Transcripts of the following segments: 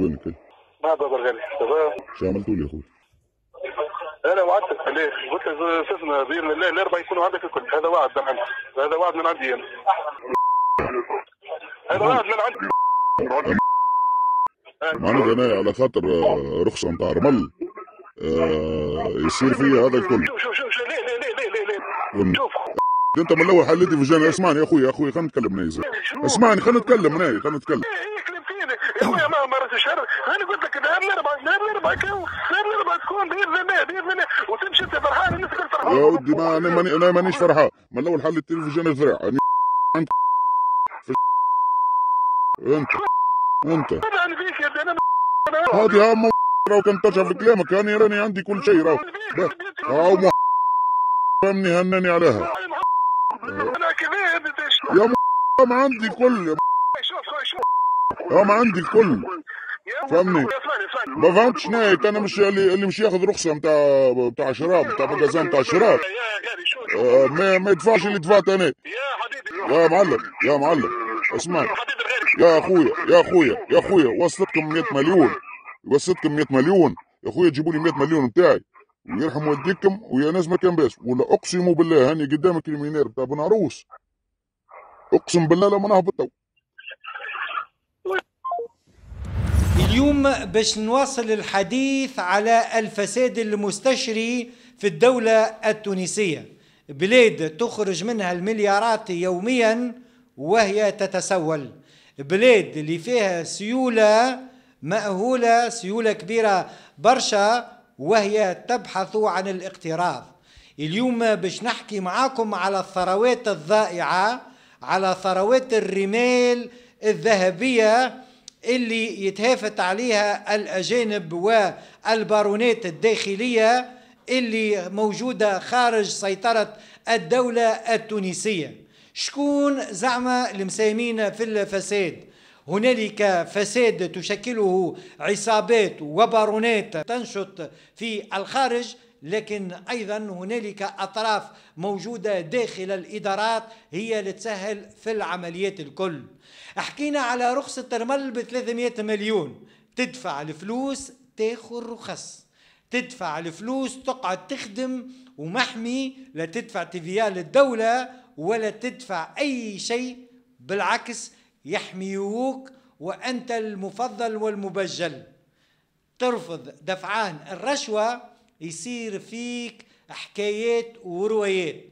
وينك ما بابا الغالي تمام شو عملتوا لي يا أخوي؟ أنا وعدتك عليه قلت لك اسمه؟ بإذن الله الاربعاء يكونوا عندك الكل. هذا وعد من عندي. هذا وعد من عندي أنا. هذا وعد من عندي. معناتها أنا على خاطر آه، رخصة نتاع رمل آه، يصير فيا هذا الكل. شوف شوف شوف ليه ليه ليه ليه ليه؟ ليه شوف. أنت من الأول حليتي في الجنة اسمعني يا أخوي يا أخوي خلينا نتكلم. نايزة اسمعني خلينا نتكلم. ناي خلينا نتكلم إيه يكلم فيني يا اخويا ما مرت الشهر أنا قلت لك نهار تكون بإذن الله بإذن الله. وتمشي أنت فرحان الناس الكل فرحان يا ودي ما أنا ماني أنا مانيش فرحان. من الأول حليت التلفزيون الذراع يعني انت انت أنت. طبعا فيك يا أنا هذه هم كنت ترجع في كلامك. راني راني عندي كل شيء راهو. م- فهمني هنني عليها. أنا كذا يا ما عندي كل. يا ما عندي الكل. فهمني. ما فهمتش نايت أنا مش اللي, اللي مش ياخذ رخصة نتاع نتاع شراب نتاع مجازان نتاع شراب. آه، ما, ما يدفعش اللي دفعت أنا يا حبيبي. يا معلم يا معلم اسمع. يا أخويا يا أخويا يا أخويا وصلتكم 100 مليون. وصلتكم 100 مليون. يا أخويا جيبوا لي 100 مليون بتاعي. ويرحم والديكم ويا ناس ما كان باس ولا أقسم بالله هاني قدامك بتاع بن عروس أقسم بالله لما نهبط تو. اليوم باش نواصل الحديث على الفساد المستشري في الدولة التونسية. بلاد تخرج منها المليارات يوميا وهي تتسول. بلاد اللي فيها سيولة مأهولة سيولة كبيرة برشا وهي تبحث عن الاقتراض. اليوم باش نحكي معاكم على الثروات الضائعة على ثروات الرمال الذهبية اللي يتهافت عليها الأجانب والبارونات الداخلية اللي موجودة خارج سيطرة الدولة التونسية. شكون زعما المساهمين في الفساد؟ هنالك فساد تشكله عصابات وبارونات تنشط في الخارج. لكن أيضا هنالك أطراف موجودة داخل الإدارات هي اللي تسهل في العمليات الكل. حكينا على رخصه الرمل ب 300 مليون. تدفع الفلوس تاخذ رخص. تدفع الفلوس تقعد تخدم ومحمي. لا تدفع تيفيا للدولة ولا تدفع أي شيء بالعكس يحميوك وأنت المفضل والمبجل. ترفض دفعان الرشوة يصير فيك حكايات وروايات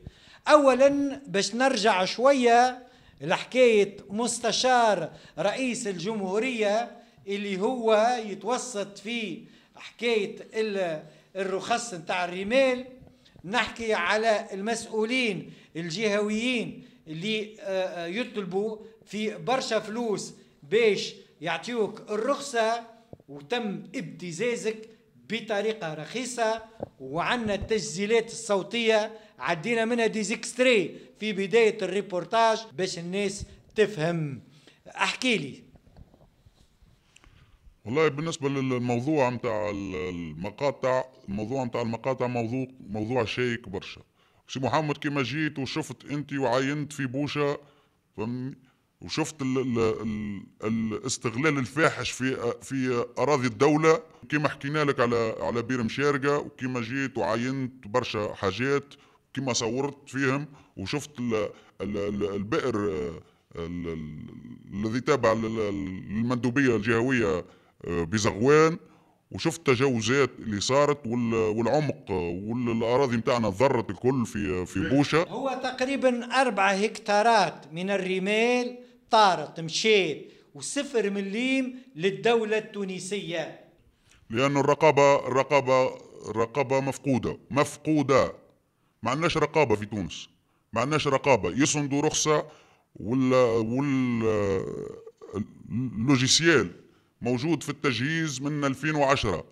أولا باش نرجع شوية لحكاية مستشار رئيس الجمهورية اللي هو يتوسط في حكاية ال- الرخص نتاع الرمال. نحكي على المسؤولين الجهويين اللي آه، آه، يطلبوا في برشا فلوس باش يعطيوك الرخصة وتم ابتزازك بطريقة رخيصة وعنا التسجيلات الصوتية عدينا منها des extraits في بداية الريبورتاج باش الناس تفهم. احكي لي. والله بالنسبة للموضوع متاع المقاطع الموضوع متاع المقاطع موضوع موضوع شائك برشا. سي محمد كيما جيت وشفت انت وعينت في بوشة فهمني؟ وشفت ال ال ال الاستغلال الفاحش في في أراضي الدولة. كيما حكينا لك على على بير مشارقة وكيما جيت وعينت برشا حاجات كيما صورت فيهم وشفت ال ال ال البئر ال- ال- الذي تابع لل- للمندوبية الجهوية آه، بزغوان. وشفت التجاوزات اللي صارت وال- والعمق والأراضي متاعنا ضرت الكل في في بوشة. هو تقريبا أربعة هكتارات من الرمال طارت مشيت وصفر مليم للدولة التونسية. لأنه الرقابة الرقابة الرقابة مفقودة مفقودة. ما عندناش رقابة في تونس. ما عندناش رقابة. يسندوا رخصة وال وال ال logiciel موجود في التجهيز من 2010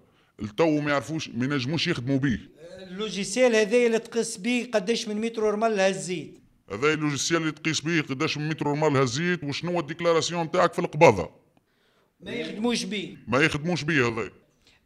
التو ما يعرفوش ما ينجموش يخدموا به ال logiciel هذا اللي تقيس بيه قداش من متر رمل هزيت. هذا ال logiciel اللي تقيس به قداش من متر رمال هزيت وشنو ال déclaration تاعك في القباضة؟ ما يخدموش بيه. ما يخدموش به هذا.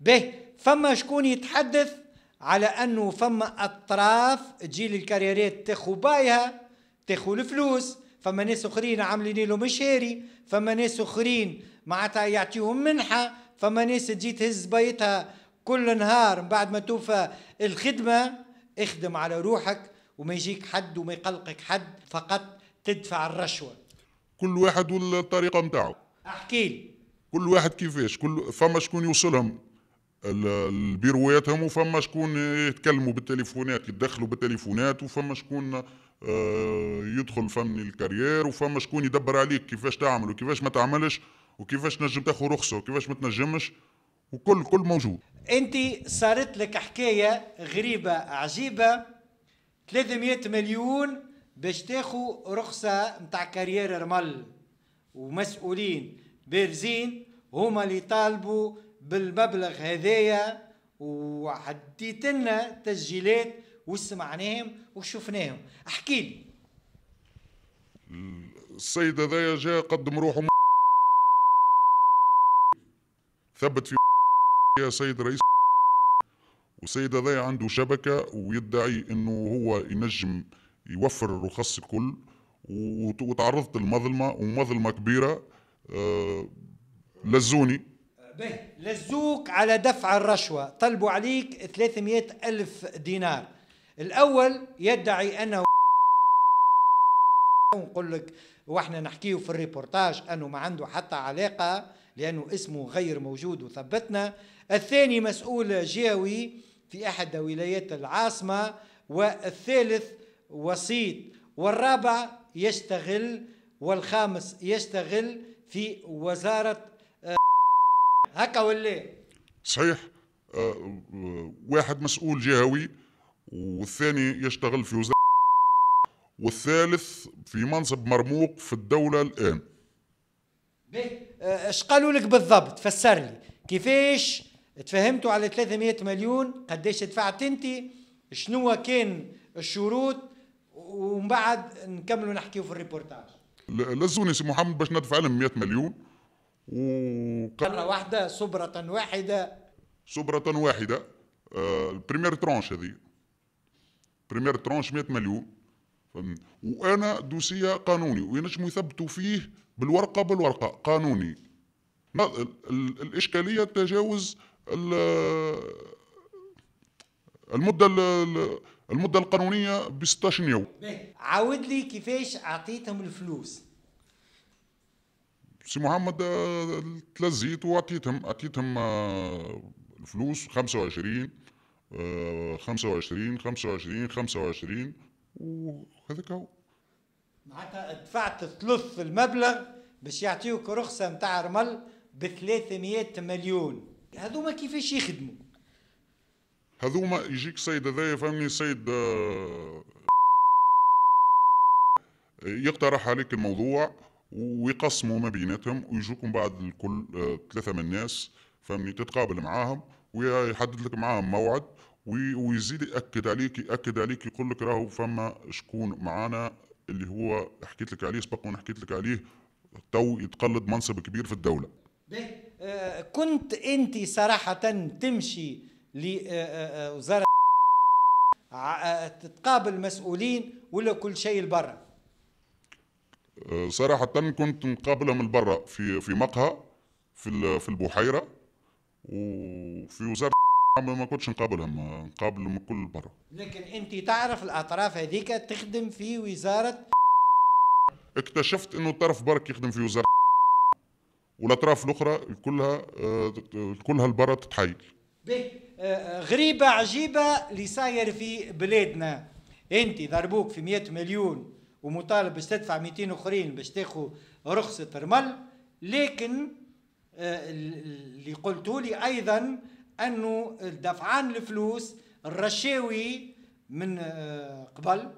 به فما شكون يتحدث على أنه فما أطراف تجي الكاريرات تاخو بايها تاخو الفلوس فما ناس أخرين عاملين له مشاري فما ناس أخرين معناتها يعطيهم منحة فما ناس تجي تهز بيتها كل نهار من بعد ما توفى الخدمة اخدم على روحك وما يجيك حد وما يقلقك حد فقط تدفع الرشوة. كل واحد والطريقة نتاعو أحكي لي. كل واحد كيفاش؟ كل فما شكون يوصلهم؟ ال- البيرواتهم وفما شكون يتكلموا بالتليفونات يتدخلوا بالتليفونات وفما شكون آه، يدخل فهمني الكارير وفما شكون يدبر عليك كيفاش تعمل وكيفاش ما تعملش وكيفاش تنجم تاخذ رخصة وكيفاش ما تنجمش وكل كل موجود. انت صارت لك حكاية غريبة عجيبة 300 مليون باش تاخو رخصة نتاع كارير رمل ومسؤولين بارزين هما اللي طالبوا بالمبلغ هذايا وحديت لنا تسجيلات وسمعناهم وشفناهم. احكي لي. السيد هذايا جاء قدم روحه ثبت في يا سيد رئيس والسيد هذايا عنده شبكة ويدعي إنه هو ينجم يوفر الرخص الكل. وت- وتعرضت لمظلمة ومظلمة كبيرة. آه، لزوني. به لزوك على دفع الرشوة. طلبوا عليك 300 ألف دينار. الأول يدعي أنه نقول لك وإحنا نحكيه في الريبورتاج أنه ما عنده حتى علاقة لأنه اسمه غير موجود وثبتنا. الثاني مسؤول جهوي في أحد ولايات العاصمة. والثالث وسيط. والرابع يشتغل. والخامس يشتغل في وزارة هكا ولا؟ صحيح. آه، آه، واحد مسؤول جهوي والثاني يشتغل في وزارة والثالث في منصب مرموق في الدولة الآن. آه، إيش قالوا لك بالضبط؟ فسر لي. كيفاش تفهمتوا على 300 مليون؟ قديش دفعت انت؟ شنو كان الشروط؟ ومن بعد نكملوا نحكيو في الريبورتاج. لزوني سي محمد باش ندفع لهم 100 مليون. وقال مرة واحدة صبرة واحدة. صبرة واحدة. آه، ال première tranche هذه. première tranche 100 مليون؟ وأنا dossier قانوني وينجموا يثبتوا فيه بالورقة بالورقة قانوني. لا، ال- ال- الإشكالية تجاوز ال- المدة ال- ال- المدة القانونية ب 16 يوم. عاود لي كيفاش أعطيتهم الفلوس. سي محمد تلزيت وأعطيتهم أعطيتهم آه، الفلوس 25 آه، 25 25 25 وهذاك هو معناتها دفعت ثلث المبلغ باش يعطيوك رخصة متاع رمل ب 300 مليون. هذوما كيفاش يخدموا؟ هذوما يجيك سيد هذايا فهمني سيد آه، يقترح عليك الموضوع ويقسموا ما بيناتهم ويجوكم بعد الكل آه، ثلاثة من الناس فهمني تتقابل معاهم ويحدد لك معاهم موعد ويزيد يأكد عليك يأكد عليك يقول لك راهو فما شكون معانا اللي هو حكيت لك عليه سبق وأنا حكيت لك عليه تو يتقلد منصب كبير في الدولة. باهي، آه، كنت انت صراحة تمشي لوزارة تتقابل مسؤولين ولا كل شيء لبرا؟ صراحة كنت نقابلهم البرة في في مقهى في في البحيرة وفي وزارة ما كنتش نقابلهم أه، نقابلهم الكل برا. لكن انت تعرف الأطراف هذيك تخدم في وزارة اكتشفت إنه الطرف برك يخدم في وزارة والأطراف الأخرى كلها أه، كلها البرة تتحيل باهي، آه، غريبة عجيبة اللي صاير في بلادنا. انت ضربوك في 100 مليون ومطالب باش تدفع 200 أخرين باش تاخذ رخصة رمل لكن آه، اللي قلته لي أيضا أنه دفعان الفلوس الرشاوي من آه، قبل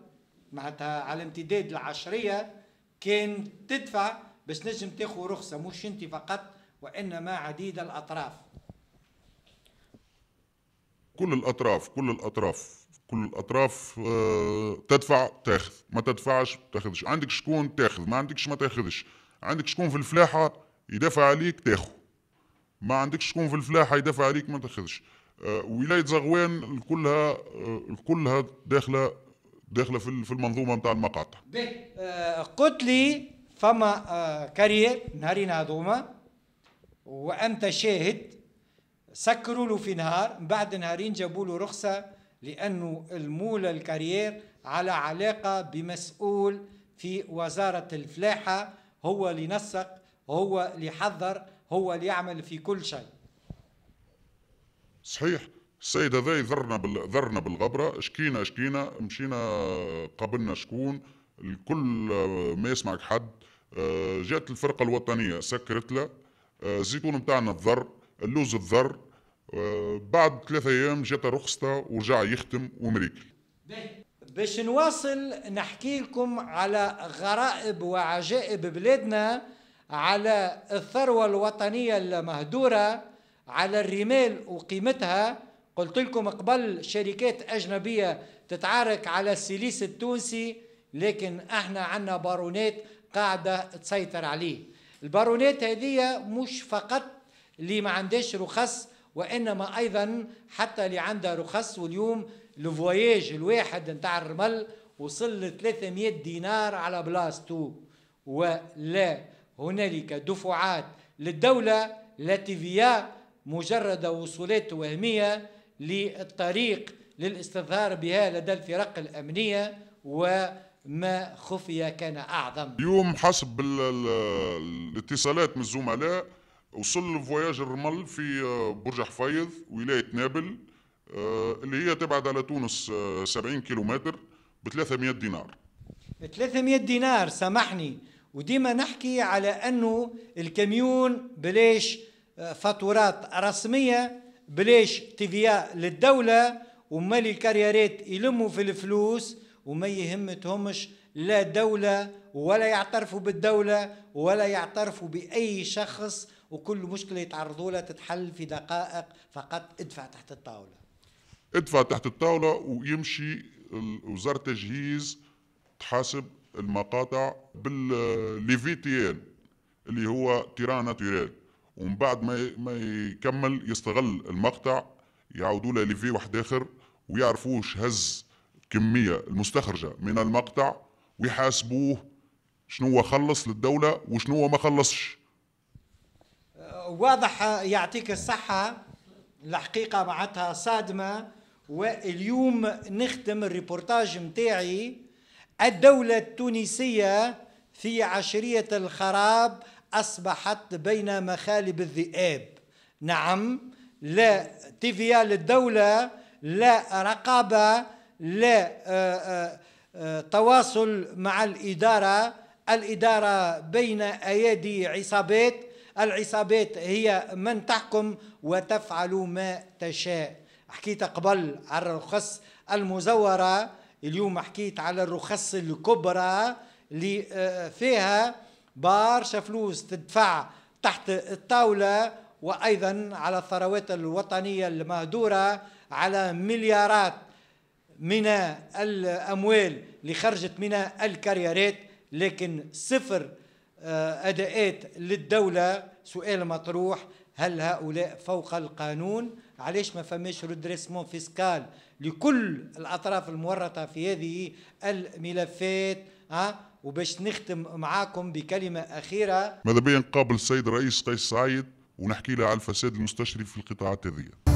معناتها على امتداد العشرية كان تدفع باش نجم تاخذ رخصة مش أنت فقط وإنما عديد الأطراف. كل الأطراف كل الأطراف كل الأطراف أه، تدفع تاخذ. ما تدفعش تاخذش. عندك شكون تاخذ؟ ما عندكش ما تاخذش. عندك شكون في الفلاحة يدافع عليك تاخذ. ما عندكش شكون في الفلاحه يدافع عليك ما تاخذش. أه، ولاية زغوان كلها أه، كلها داخلة داخلة في المنظومة نتاع المقاطع. آه، قلت لي فما آه، كارير نهارين هذوما وأنت شاهد سكروا له في نهار بعد نهارين جابوا له رخصة لأنه المولى الكارير على علاقة بمسؤول في وزارة الفلاحة هو اللي نسق هو اللي حضر هو اللي يعمل في كل شيء. صحيح. السيد هذا ذرنا بال... ذرنا بالغبرة. شكينا شكينا مشينا قابلنا شكون. الكل ما يسمعك حد. آه، جات الفرقة الوطنية سكرت له. آه، الزيتون نتاعنا الذر اللوز الذر. آه، بعد ثلاثة أيام جات رخصته ورجع يختم ومريكل. باش نواصل نحكي لكم على غرائب وعجائب بلادنا. على الثروة الوطنية المهدورة على الرمال وقيمتها. قلت لكم قبل شركات أجنبية تتعارك على ال silice التونسي لكن إحنا عندنا بارونات قاعدة تسيطر عليه. البارونات هذه مش فقط اللي ما عندهش رخص وإنما أيضا حتى اللي عندها رخص. واليوم ال voyage الواحد نتاع الرمل وصل ل 300 دينار على بلاصتو. ولا هنالك دفعات للدولة لا TVA مجرد وصولات وهمية للطريق للاستظهار بها لدى الفرق الأمنية وما خفي كان أعظم. اليوم حسب ال- ال- الاتصالات من الزملاء وصل voyage الرمل في آه، برج حفيظ ولاية نابل آه، اللي هي تبعد على تونس آه، 70 كيلومتر ب 300 دينار. 300 دينار سامحني. وديما نحكي على أنه الكميون بلاش آه، فاتورات رسمية بلاش تيفيا للدولة ومالي الكاريرات يلموا في الفلوس وما يهمتهمش لا دولة ولا يعترفوا بالدولة ولا يعترفوا بأي شخص وكل مشكلة يتعرضوا لها تتحل في دقائق فقط. ادفع تحت الطاولة. ادفع تحت الطاولة ويمشي وزارة التجهيز تحاسب المقاطع بال levé TN اللي هو terrain naturel. ومن بعد ما ما يكمل يستغل المقطع يعودوا له levé واحد آخر ويعرفوا وش هز الكمية المستخرجة من المقطع ويحاسبوه شنو خلص للدولة وشنو ما خلصش. واضح يعطيك الصحة الحقيقة معناتها صادمة واليوم نختم الريبورتاج متاعي الدولة التونسية في عشرية الخراب أصبحت بين مخالب الذئاب. نعم لا تيفيا للدولة لا رقابة لا آه، آه، آه، تواصل مع الإدارة. الإدارة بين أيادي عصابات. العصابات هي من تحكم وتفعل ما تشاء. حكيت قبل على الرخص المزورة اليوم حكيت على الرخص الكبرى اللي آه، فيها برشا فلوس تدفع تحت الطاولة وأيضا على الثروات الوطنية المهدورة على مليارات من الأموال اللي خرجت من الكاريرات لكن صفر آه، أداءات للدولة. سؤال مطروح هل هؤلاء فوق القانون؟ علاش ما فماش ريدريسمون فيسكال لكل الأطراف المورطة في هذه الملفات ها؟ وباش نختم معاكم بكلمة أخيرة. ماذا بيا نقابل السيد الرئيس قيس سعيد ونحكي له على الفساد المستشري في القطاعات هذه؟